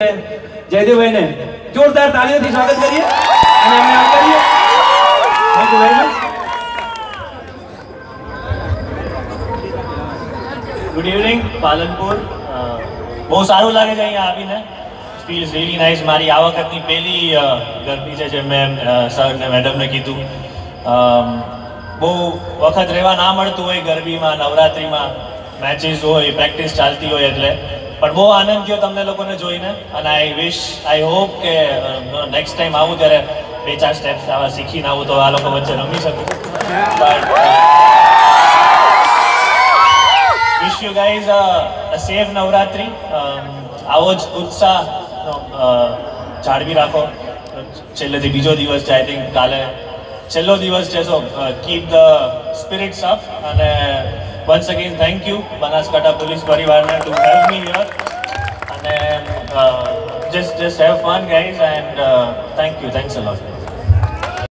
જયદેવભાઈને જોરદાર તાળીઓથી સ્વાગત કરીએ અને એમને આવકારીએ thank you very much good evening Palanpur અ, બહુ સારું લાગે છે અહીંયા આવીને ફીલ્સ રિયલી નાઇસ મારી આ વખતની પહેલી અ, ગરબી છે જેમ મેં અ, સર ને મેડમને કીધું અમ, બહુ વખત રહેવા ના મળતું હોય ગરબીમાં નવરાત્રિમાં મેચીસ હોય પ્રેક્ટિસ ચાલતી હોય એટલે પણ બહુ આનંદ થયો તમને લોકોને જોઈને. અને આઈ વિશ આઈ હોપ કે નેક્સ્ટ ટાઈમ આવું ત્યારે બે ચાર સ્ટેપ્સ આવા શીખીને આવું તો આ લોકો વચ્ચે રમી શકું. But wish you guys a safe Navratri. આવો જ ઉત્સાહ જાળવી રાખો. છેલ્લેથી બીજો દિવસ છે આઈ થિંક કાલે છેલ્લો દિવસ છે so keep the spirits up અને once again thank you Banaskantha police પરિવારને ટુ હેલ્પ મી હિયર અને just just have fun guys and thank you thanks a lot